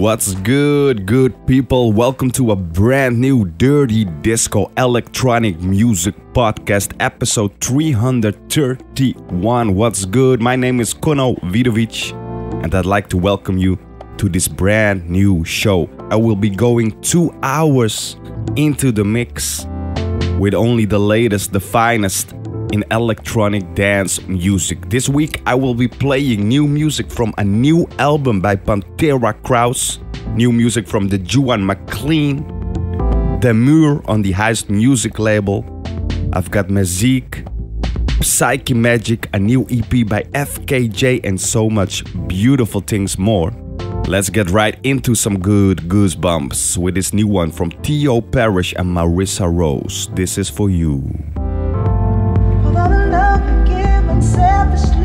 What's good, good people? Welcome to a brand new Dirty Disco Electronic Music Podcast, episode 331. What's good? My name is Kono Vidovic, and I'd like to welcome you to this brand new show. I will be going two hours into the mix with only the latest, the finest in electronic dance music. This week I will be playing new music from a new album by Panthera Krause, new music from the Juan MacLean, Demuir on the Heist Music label. I've got Mézigue, Psyche Magic, a new EP by FKJ, and so much beautiful things more. Let's get right into some good goosebumps with this new one from Theo Parrish and Maurissa Rose. This is for you. Brother, this is for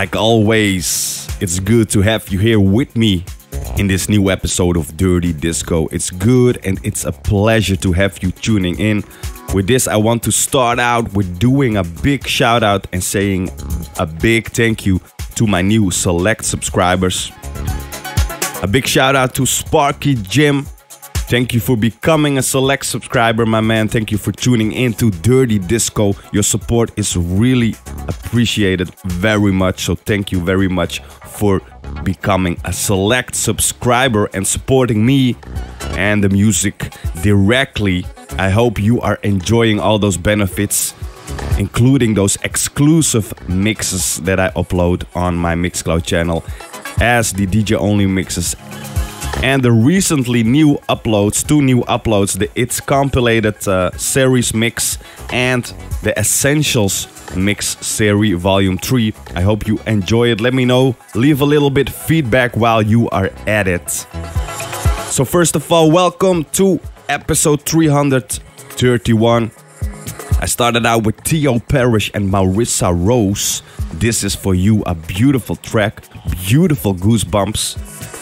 like always, it's good to have you here with me in this new episode of Dirty Disco. It's good and it's a pleasure to have you tuning in. With this, I want to start out with doing a big shout out and saying a big thank you to my new select subscribers. A big shout out to Sparky Jim. Thank you for becoming a select subscriber, my man. Thank you for tuning in to Dirty Disco. Your support is really appreciated very much. So, thank you very much for becoming a select subscriber and supporting me and the music directly. I hope you are enjoying all those benefits, including those exclusive mixes that I upload on my Mixcloud channel as the DJ only mixes and the recently new uploads, two new uploads, the It's Compilated uh, series mix and the Essentials mix series volume 3. I hope you enjoy it. Let me know. Leave a little bit feedback while you are at it. So first of all, welcome to episode 331. I started out with Theo Parrish and Maurissa Rose. This is for you a beautiful track, beautiful goosebumps.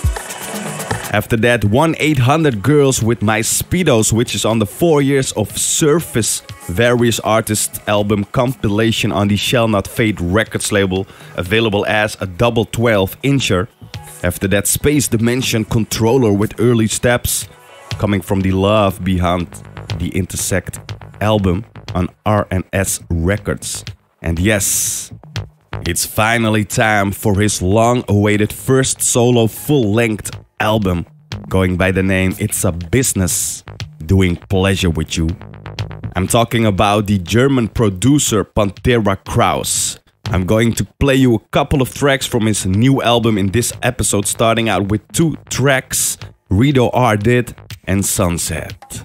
After that, 1 800 Girls with My Speedos, which is on the 4 Years of Surface Various Artists album compilation on the Shall Not Fade Records label, available as a double 12 incher. After that, Space Dimension Controller with Early Steps, coming from the Love Behind the Intersect album on R&S Records. And yes, it's finally time for his long awaited first solo full length album going by the name It's a Business Doing Pleasure with You. I'm talking about the German producer Panthera Krause. I'm going to play you a couple of tracks from his new album in this episode, starting out with two tracks Rido R did and Sunset.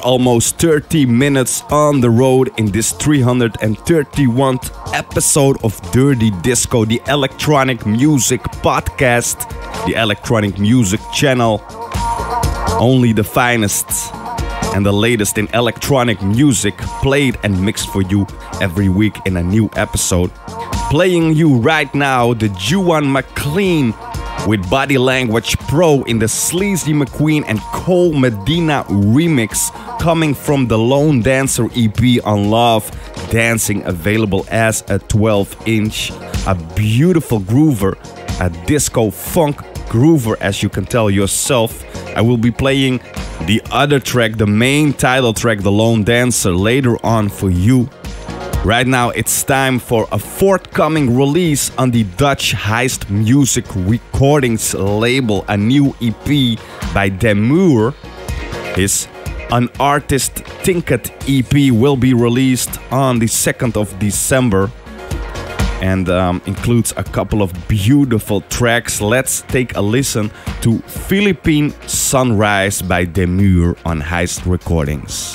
Are almost 30 minutes on the road in this 331st episode of Dirty Disco, the electronic music podcast, the electronic music channel. Only the finest and the latest in electronic music played and mixed for you every week in a new episode. Playing you right now the Juan MacLean with Body Language Pro in the Sleazy McQueen and Cole Medina remix coming from the Lone Dancer EP on Love Dancing, available as a 12 inch. A beautiful groover, a disco funk groover, as you can tell yourself. I will be playing the other track, the main title track, The Lone Dancer, later on for you. Right now, it's time for a forthcoming release on the Dutch Heist Music Recordings label, a new EP by Demuir. His An Artist Tinket EP will be released on the 2nd of December and um, includes a couple of beautiful tracks. Let's take a listen to Philippine Sunrise by Demuir on Heist Recordings.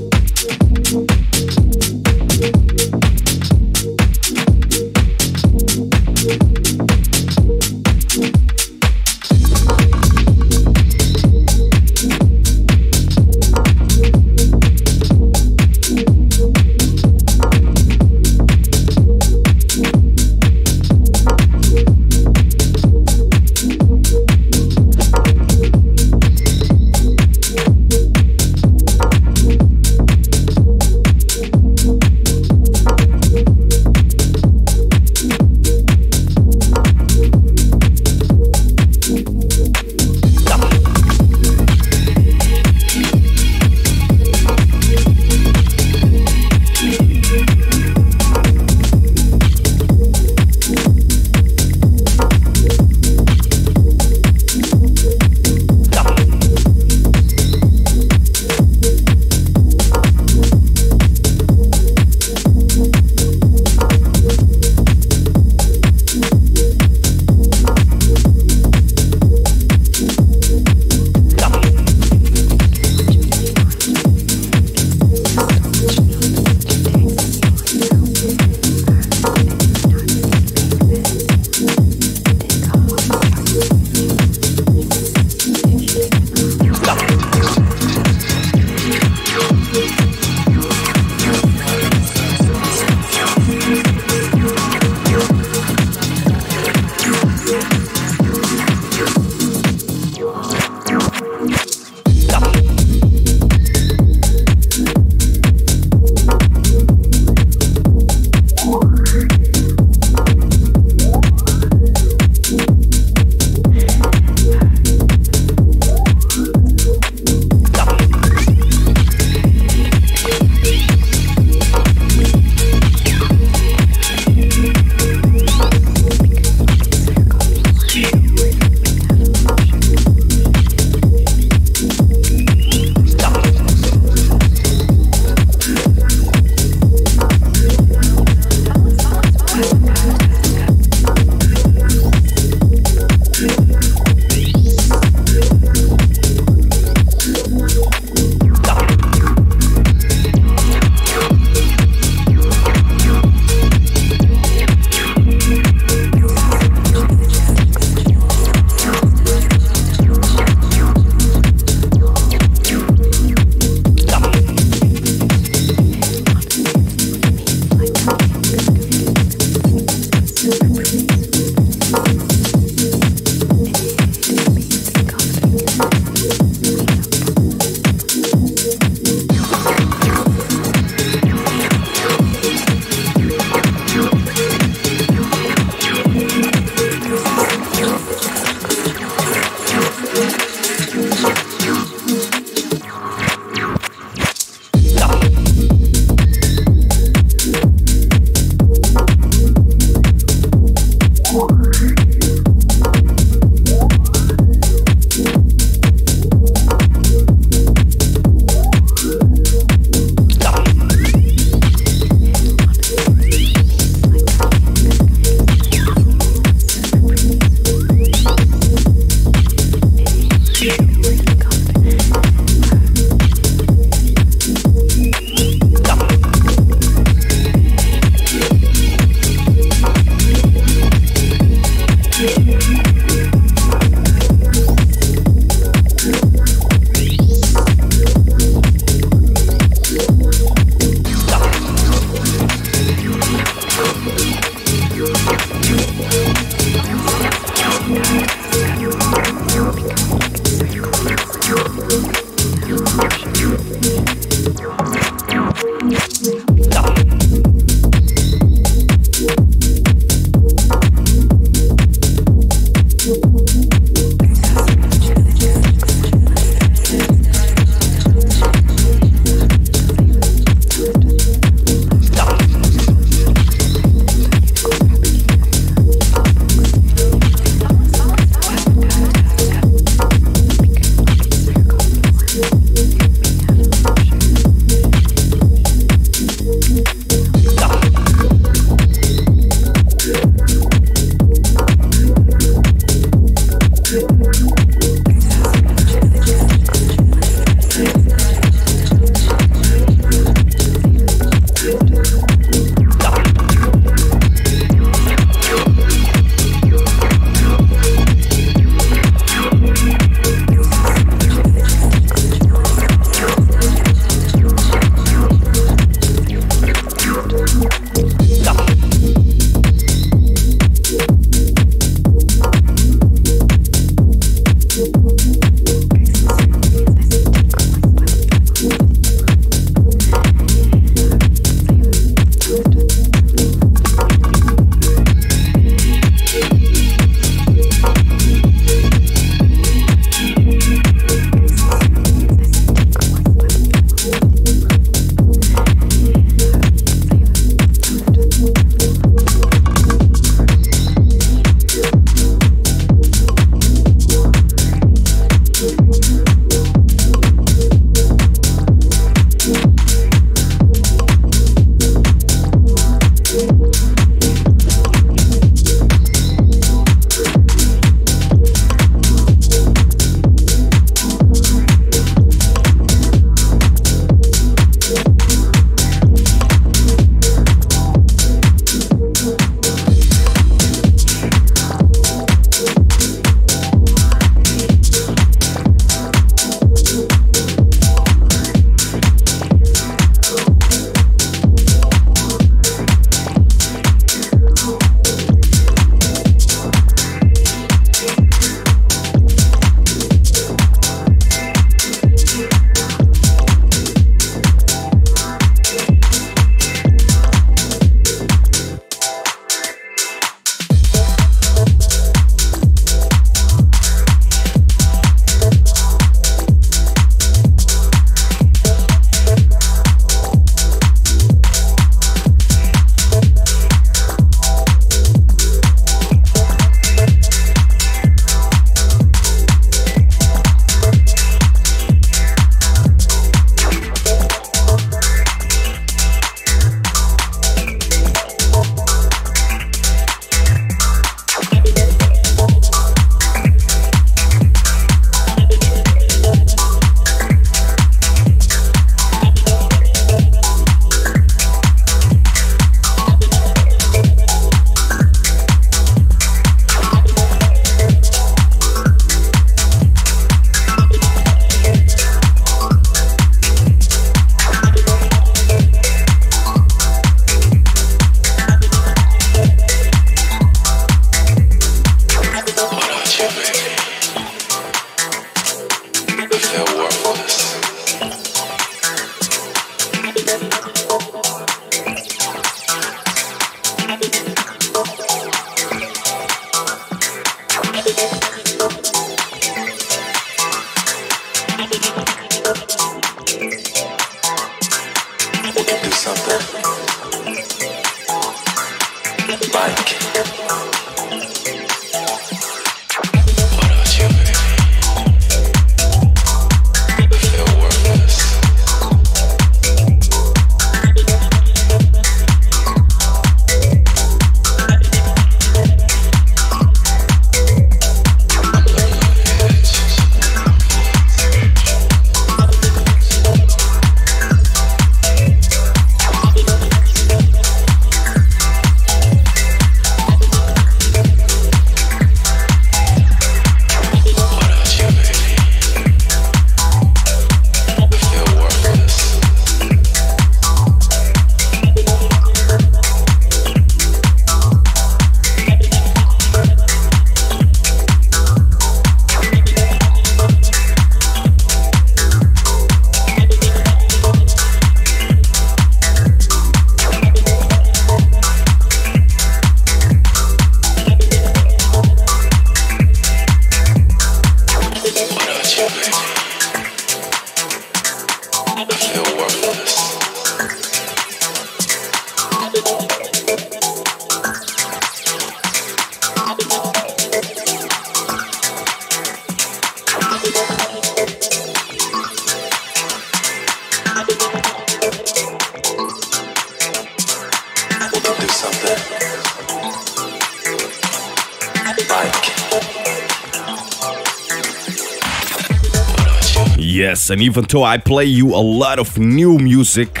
And even though I play you a lot of new music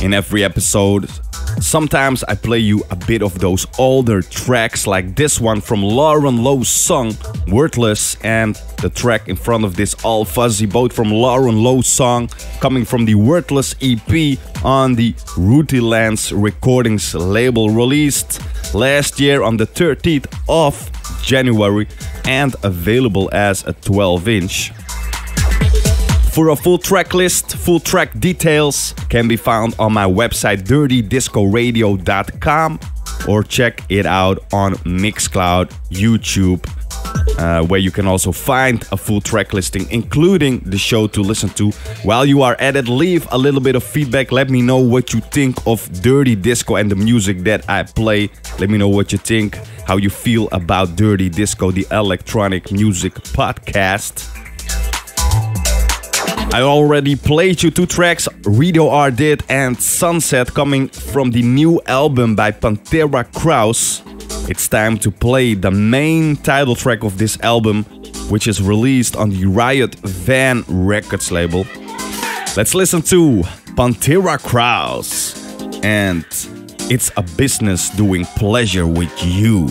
in every episode, sometimes I play you a bit of those older tracks like this one from Lauren Lo Sung Worthless and the track in front of this All Fuzzy both from Lauren Lo Sung coming from the Worthless EP on the Rooty Rootylands Recordings label released last year on the 13th of January and available as a 12 inch. For a full track list, full track details can be found on my website dirtydiscoradio.com or check it out on Mixcloud, YouTube, uh, where you can also find a full track listing, including the show to listen to. While you are at it, leave a little bit of feedback. Let me know what you think of Dirty Disco and the music that I play. Let me know what you think, how you feel about Dirty Disco, the electronic music podcast. I already played you two tracks, Rido R did and Sunset coming from the new album by Panthera Krause. It's time to play the main title track of this album, which is released on the Riot Van Records label. Let's listen to Panthera Krause and It's a Business Doing Pleasure with You.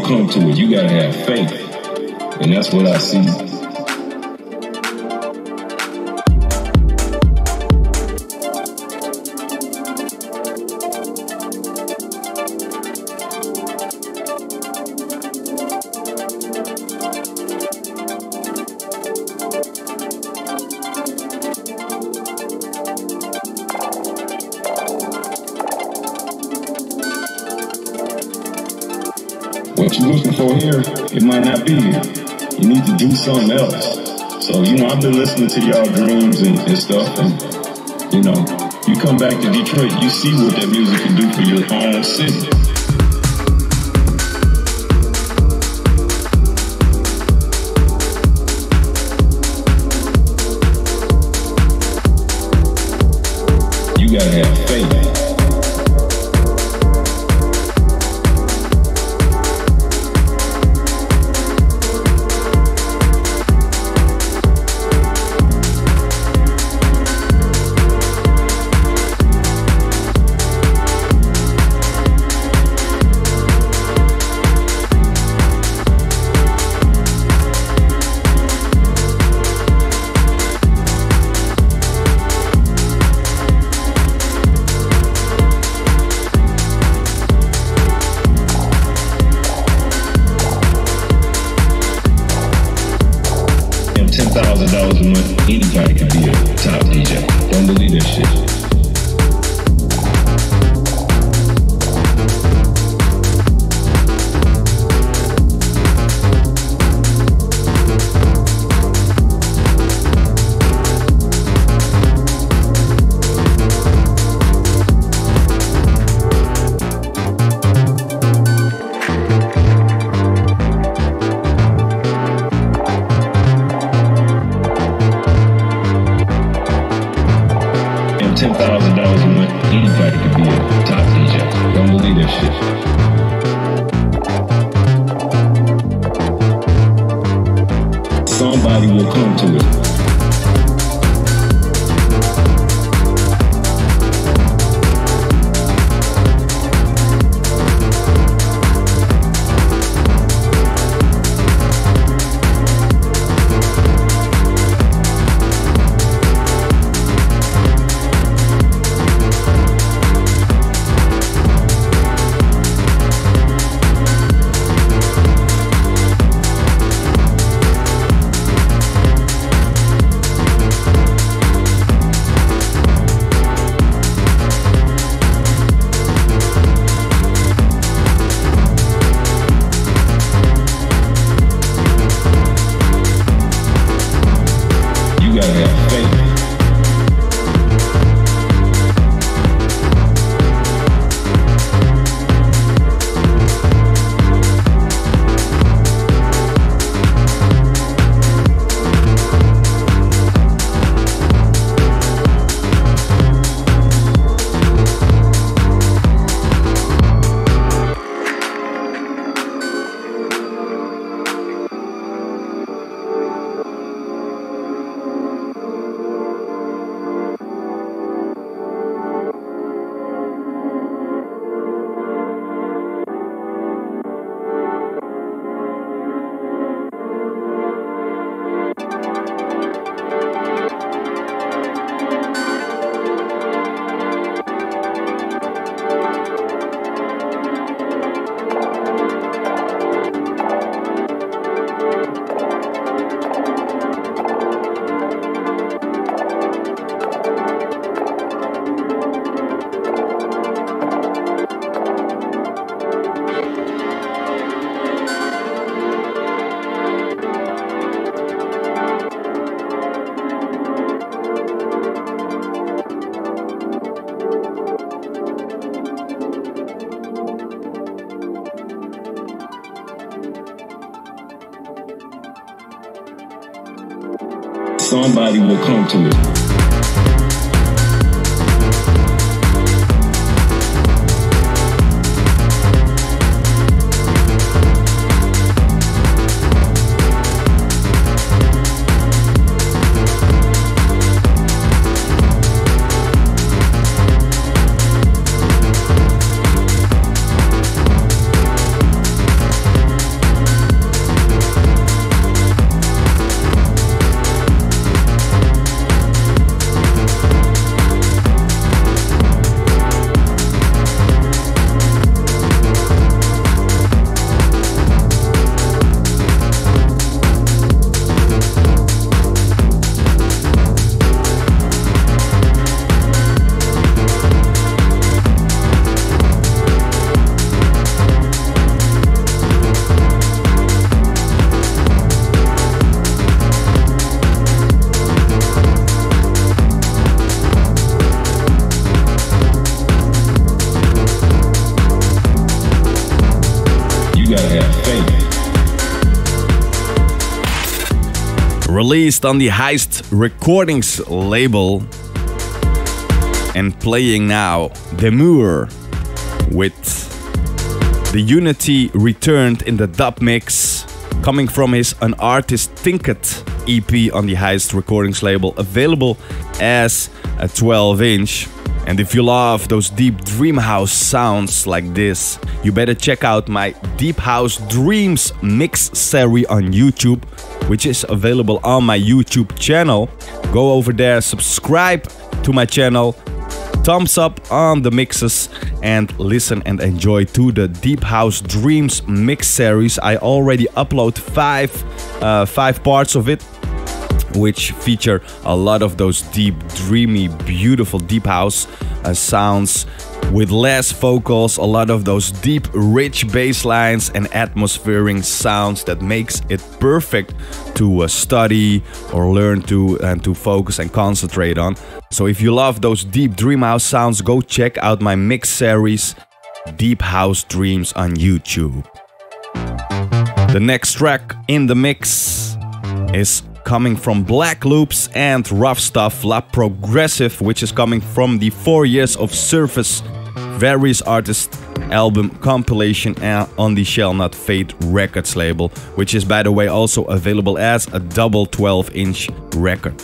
Come to it. You gotta have faith. And that's what I see. Something else. So, you know, I've been listening to y'all dreams and, and stuff, and, you know, you come back to Detroit, you see what that music can do for your own city. Somebody released on the Heist Recordings label and playing now Demuir with the Unity returned in the dub mix coming from his An Artist Thinketh EP on the Heist Recordings label available as a 12 inch. And if you love those deep dream house sounds like this, you better check out my Deep House Dreams mix series on YouTube which is available on my YouTube channel. Go over there, subscribe to my channel, thumbs up on the mixes and listen and enjoy to the Deep House Dreams mix series. I already upload five, uh, five parts of it which feature a lot of those deep, dreamy, beautiful deep house uh, sounds with less vocals, a lot of those deep, rich bass lines and atmospheric sounds that makes it perfect to uh, study or learn to and to focus and concentrate on. So if you love those deep dream house sounds, go check out my mix series Deep House Dreams on YouTube. The next track in the mix is coming from Black Loops and Ruff Stuff, La Progressive, which is coming from the four years of Surface various artists album compilation uh, on the Shall Not Fade Records label, which is by the way also available as a double 12 inch record.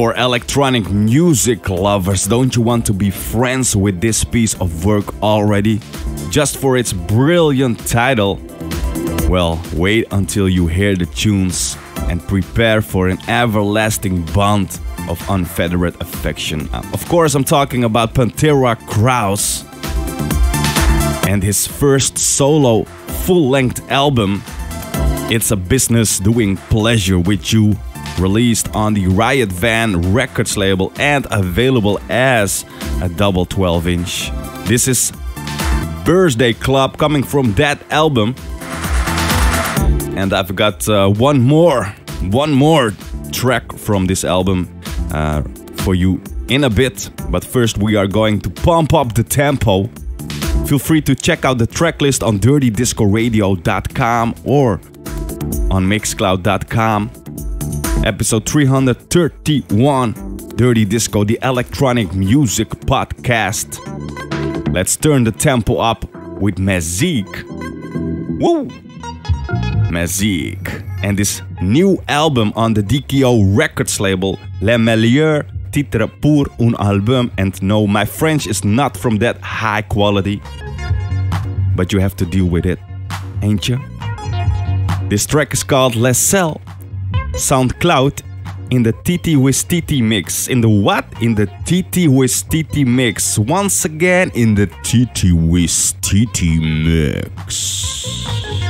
For electronic music lovers, don't you want to be friends with this piece of work already? Just for its brilliant title? Well, wait until you hear the tunes and prepare for an everlasting bond of unfettered affection. Uh, of course, I'm talking about Panthera Krause and his first solo full length album, It's a Business Doing Pleasure with You, released on the Riot Van Records label and available as a double 12 inch. This is Birthday Club coming from that album. And I've got uh, one more, one more track from this album uh, for you in a bit. But first, we are going to pump up the tempo. Feel free to check out the tracklist on dirtydiscoradio.com or on mixcloud.com. Episode 331 Dirty Disco, the electronic music podcast. Let's turn the tempo up with Mézigue. Woo! Mézigue. And this new album on the DKO Records label, Le Meilleur titre pour un album. And no, my French is not from that high quality, but you have to deal with it, ain't you? This track is called Les Cell, SoundCloud in the Titiwistiti mix. In the what? In the TT with TT mix. Once again in the Titiwistiti mix.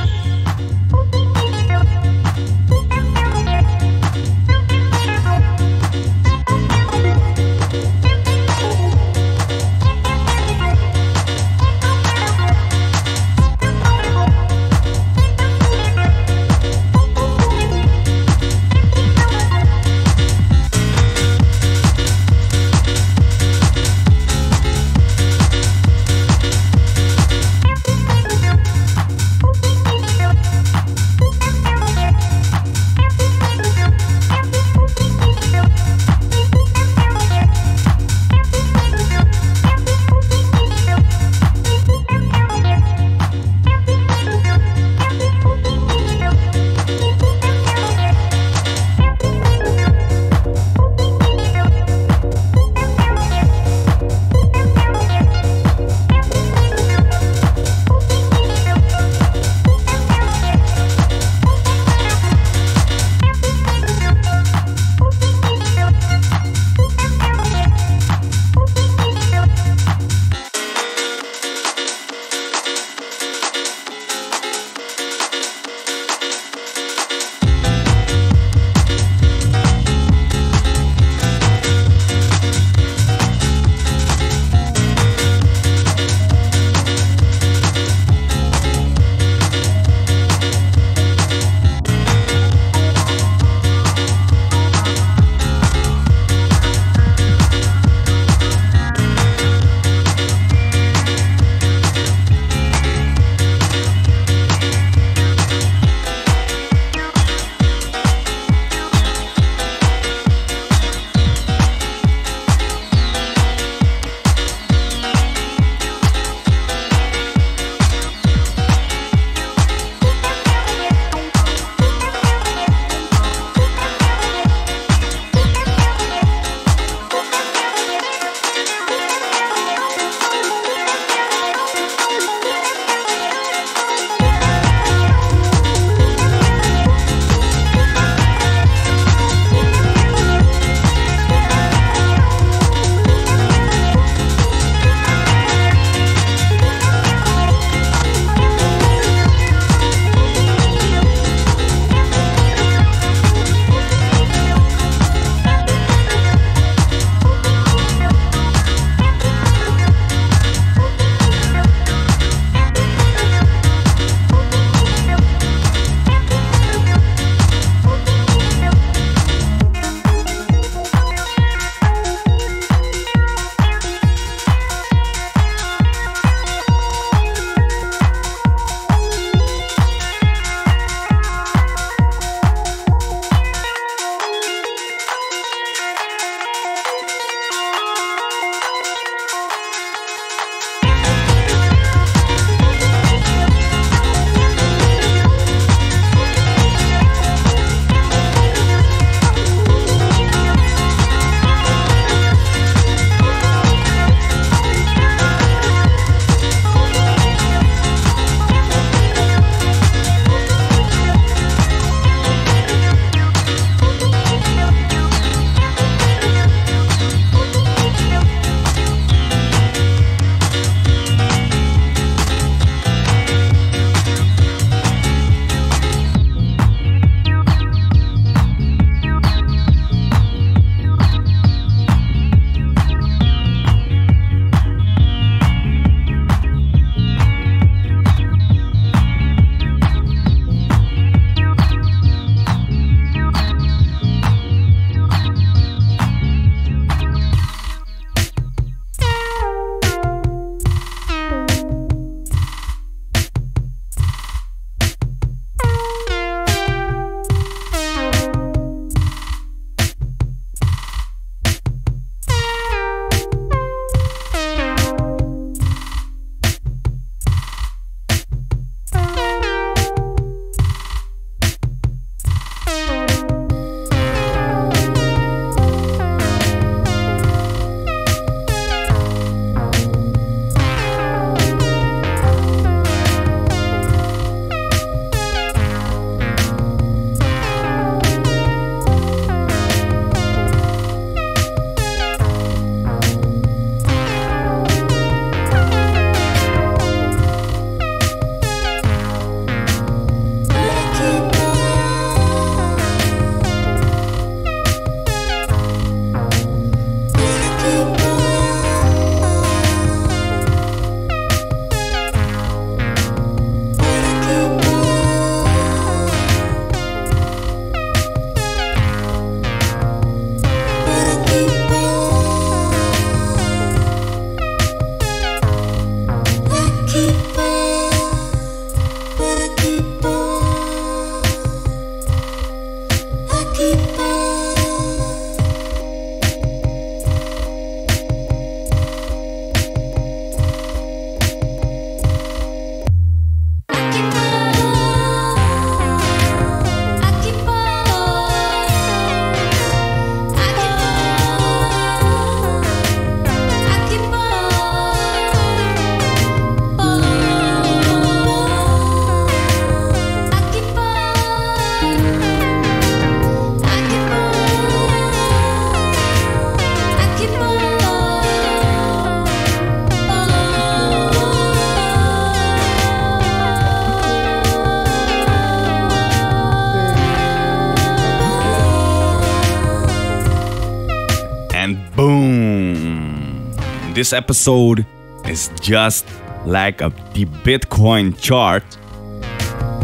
This episode is just like a, the Bitcoin chart,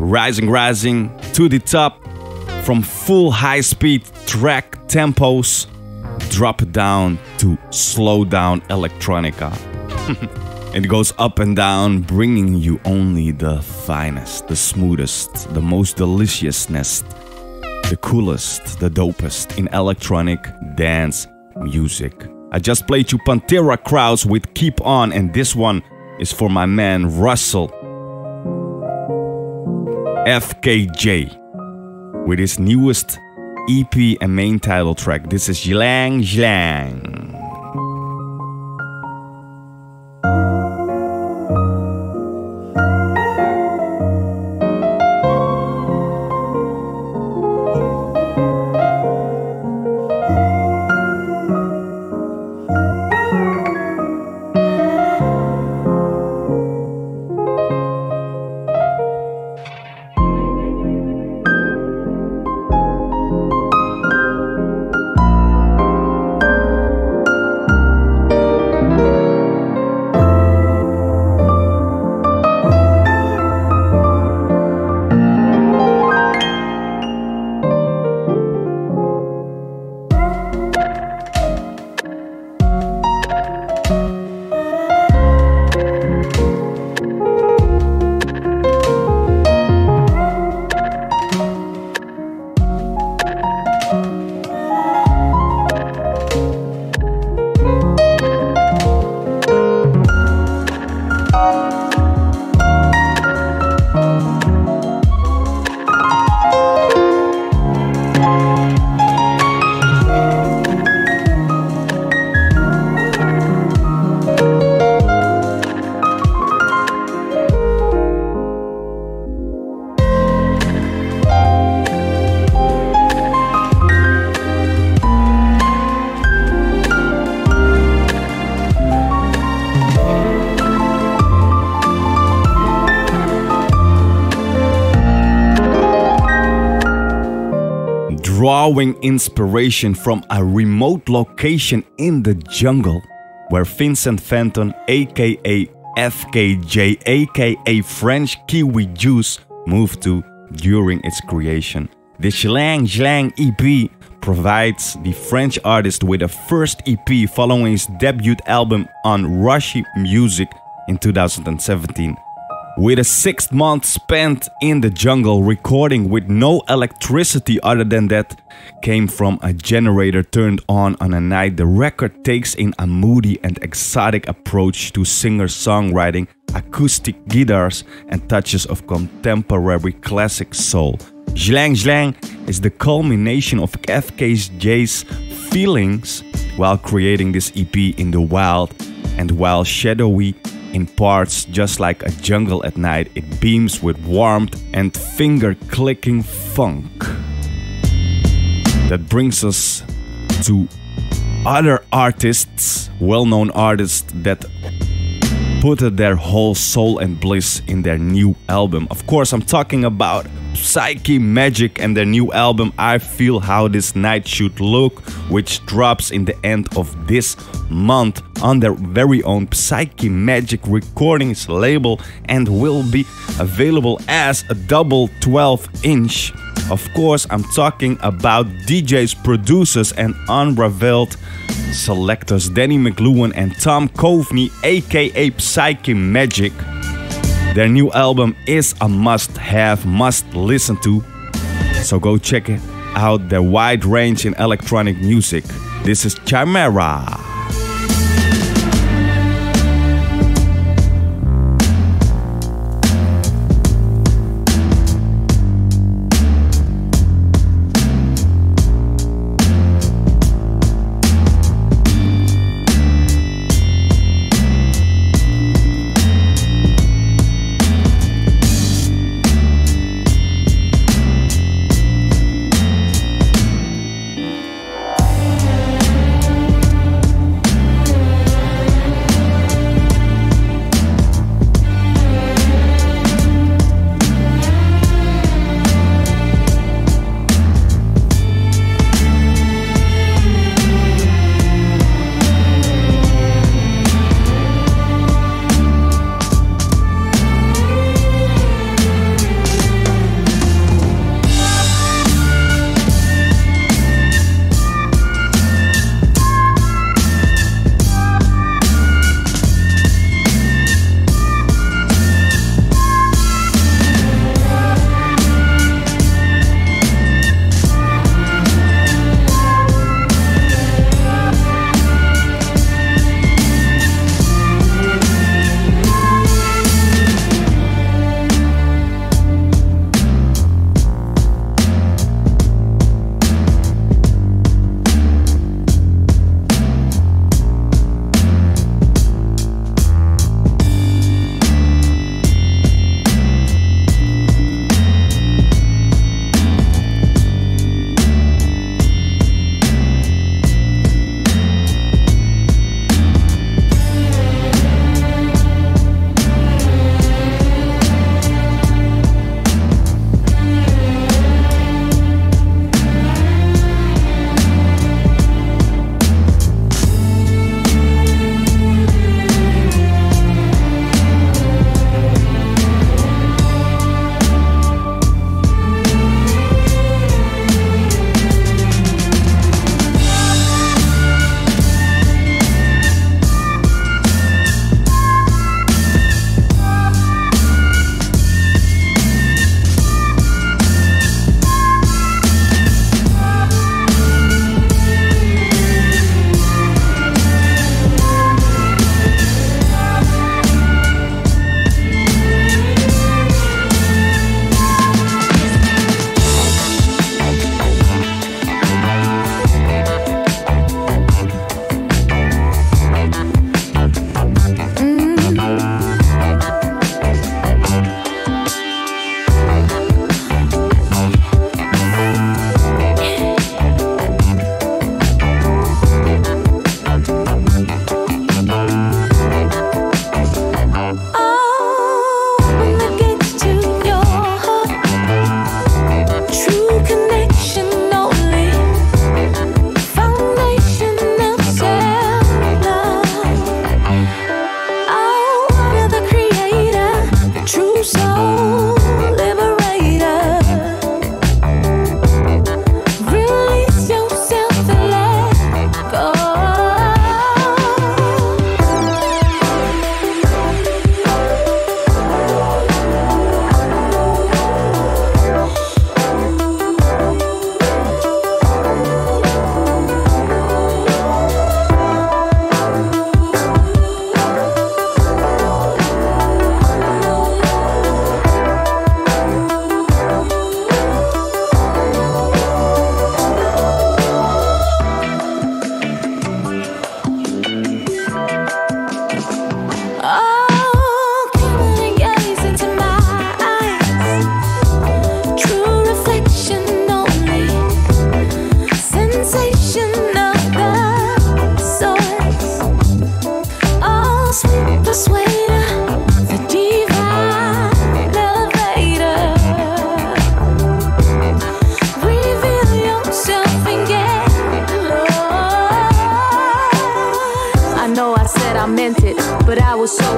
rising, rising to the top from full high speed track tempos, drop down to slow down electronica. it goes up and down, bringing you only the finest, the smoothest, the most deliciousness, the coolest, the dopest in electronic dance music. I just played you Panthera Krause with Keep On, and this one is for my man Russell FKJ with his newest EP and main title track. This is Zlang Zlang. Drawing inspiration from a remote location in the jungle where Vincent Fenton, aka FKJ, aka French Kiwi Juice, moved to during its creation. The Zlang Zlang EP provides the French artist with a first EP following his debut album on Roche Music in 2017 with a six months spent in the jungle recording with no electricity other than that came from a generator turned on on a night the record takes in a moody and exotic approach to singer-songwriting acoustic guitars and touches of contemporary classic soul Zlang Zlang is the culmination of FKJ's feelings while creating this EP in the wild and while shadowy in parts, just like a jungle at night, it beams with warmth and finger clicking funk. That brings us to other artists, well known artists that put their whole soul and bliss in their new album. Of course, I'm talking about Psychemagik and their new album I Feel How This Night Should Look, which drops in the end of this month on their very own Psychemagik Recordings label and will be available as a double 12 inch. Of course, I'm talking about DJs, producers, and unraveled selectors Danny McLewin and Tom Coveney, aka Psychemagik. Their new album is a must have, must listen to. So go check it out their wide range in electronic music. This is Chimera.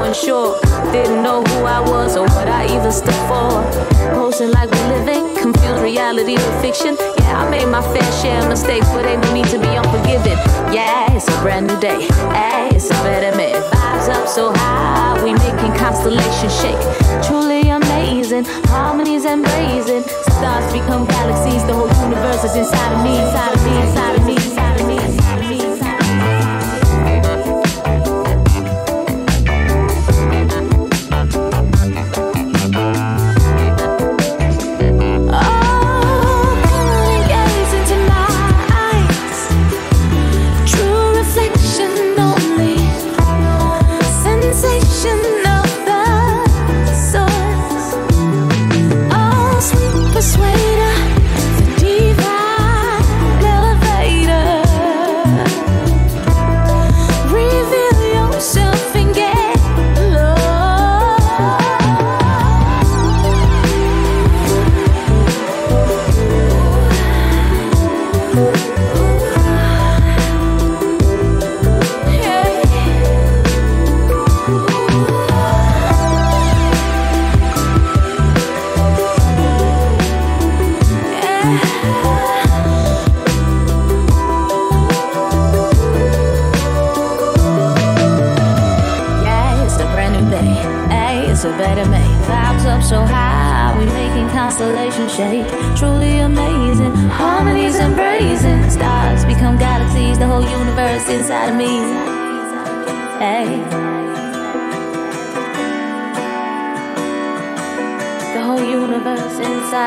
Unsure. Didn't know who I was or what I even stood for. Posting like we're living, confused reality with fiction. Yeah, I made my fair share of mistakes, but ain't no need to be unforgiving. Yeah, it's a brand new day. Hey, it's a better man. Vibes up so high, we making constellations shake. Truly amazing, harmonies and. Stars become galaxies, the whole universe is inside of me, inside of me, inside of me, inside of me, inside of me.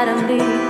inside of me.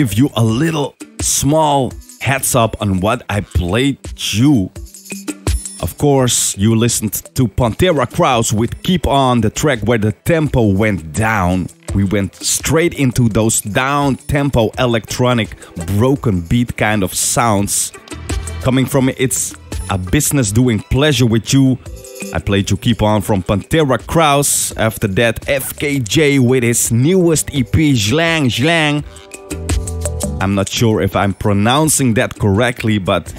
Give you a little small heads up on what I played you. Of course, you listened to Panthera Krause with Keep On, the track where the tempo went down. We went straight into those down tempo electronic broken beat kind of sounds. Coming from It's a Business Doing Pleasure with You. I played You Keep On from Panthera Krause. After that, FKJ with his newest EP, Zlang Zlang. I'm not sure if I'm pronouncing that correctly, but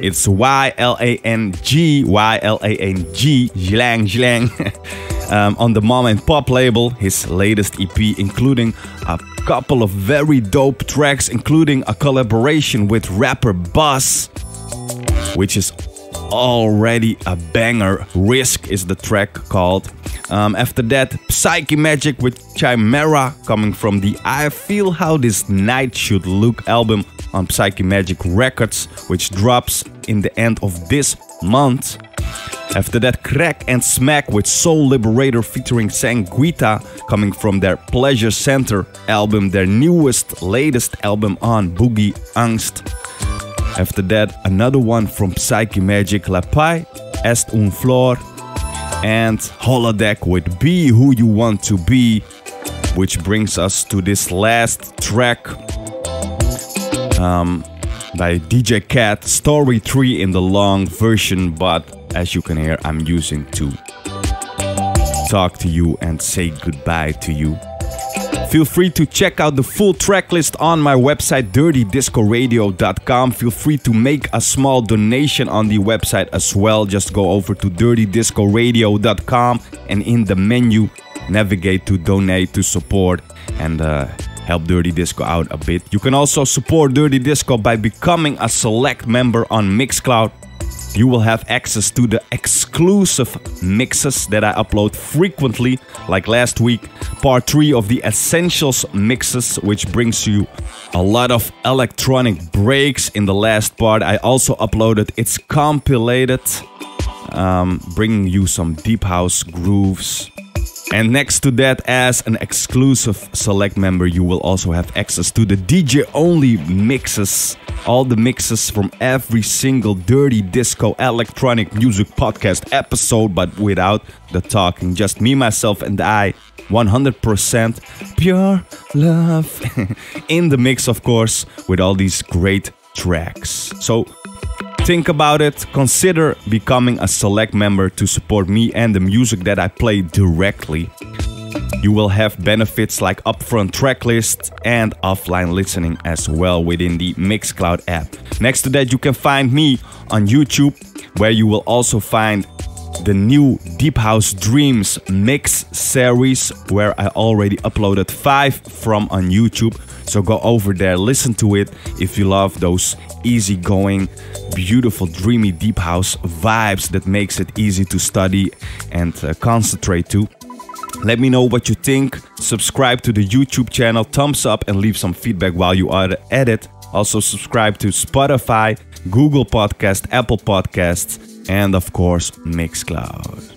it's Y L A N G, Y L A N G, Zlang Zlang. um, on the Mom and Pop label, his latest EP, including a couple of very dope tracks, including a collaboration with rapper Buzz, which is already a banger. Risk is the track called. Um, after that, Psychemagik with Chimera coming from the I Feel How This Night Should Look album on Psychemagik Records, which drops in the end of this month. After that, Kraak and Smaak with Soul Liberator featuring Sanquita coming from their Pleasure Center album, their newest, latest album on Boogie Angst. After that, another one from Psychemagik La Paix Est Une Fleur, and Holodec with Be Who You Want to Be, which brings us to this last track um, by DJ Cat, Story 3 in the long version, but as you can hear, I'm using to talk to you and say goodbye to you. Feel free to check out the full track list on my website dirtydiscoradio.com. Feel free to make a small donation on the website as well. Just go over to dirtydiscoradio.com and in the menu navigate to donate to support and uh, help Dirty Disco out a bit. You can also support Dirty Disco by becoming a select member on Mixcloud you will have access to the exclusive mixes that I upload frequently, like last week, part 3 of the Essentials mixes, which brings you a lot of electronic breaks. In the last part, I also uploaded its compilated, um, bringing you some deep house grooves. And next to that, as an exclusive select member, you will also have access to the DJ only mixes all the mixes from every single Dirty Disco electronic music podcast episode, but without the talking. Just me, myself, and I. 100% pure love in the mix, of course, with all these great tracks. So think about it. Consider becoming a select member to support me and the music that I play directly. You will have benefits like upfront track lists and offline listening as well within the Mixcloud app. Next to that, you can find me on YouTube, where you will also find the new Deep House Dreams mix series, where I already uploaded five from on YouTube. So go over there, listen to it if you love those easygoing, beautiful, dreamy deep house vibes that makes it easy to study and uh, concentrate to. Let me know what you think. Subscribe to the YouTube channel, thumbs up, and leave some feedback while you are at it. Also, subscribe to Spotify, Google Podcast, Apple Podcasts, and of course, Mixcloud.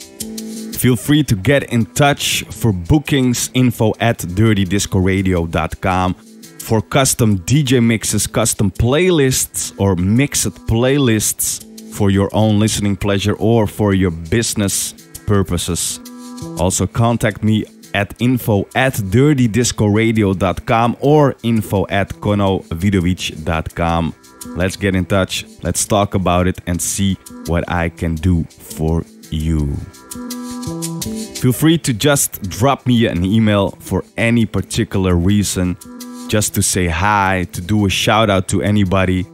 Feel free to get in touch for bookings info at dirtydiscoradio.com for custom DJ mixes, custom playlists, or mixed playlists for your own listening pleasure or for your business purposes. Also, contact me at info at dirtydiscoradio.com or info at konovidovic.com. Let's get in touch, let's talk about it, and see what I can do for you. Feel free to just drop me an email for any particular reason, just to say hi, to do a shout out to anybody,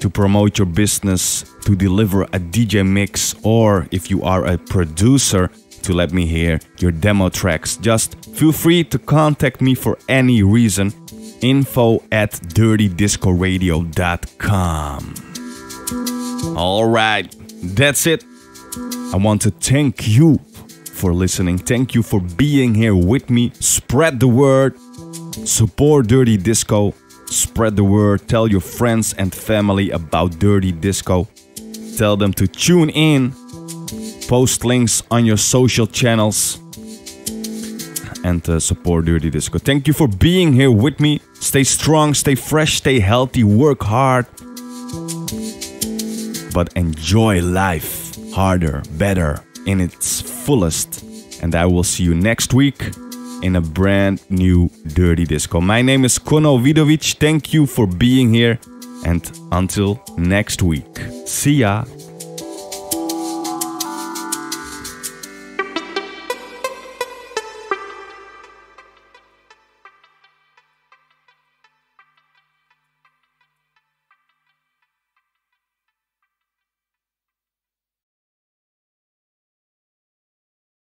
to promote your business, to deliver a DJ mix, or if you are a producer, to let me hear your demo tracks. Just feel free to contact me for any reason. Info at dirtydiscoradio.com. Alright, that's it. I want to thank you for listening. Thank you for being here with me. Spread the word. Support Dirty Disco. Spread the word. Tell your friends and family about Dirty Disco. Tell them to tune in post links on your social channels. And uh, support Dirty Disco. Thank you for being here with me. Stay strong, stay fresh, stay healthy, work hard. But enjoy life harder, better, in its fullest. And I will see you next week in a brand new Dirty Disco. My name is Kono Vidovic. Thank you for being here. And until next week, see ya.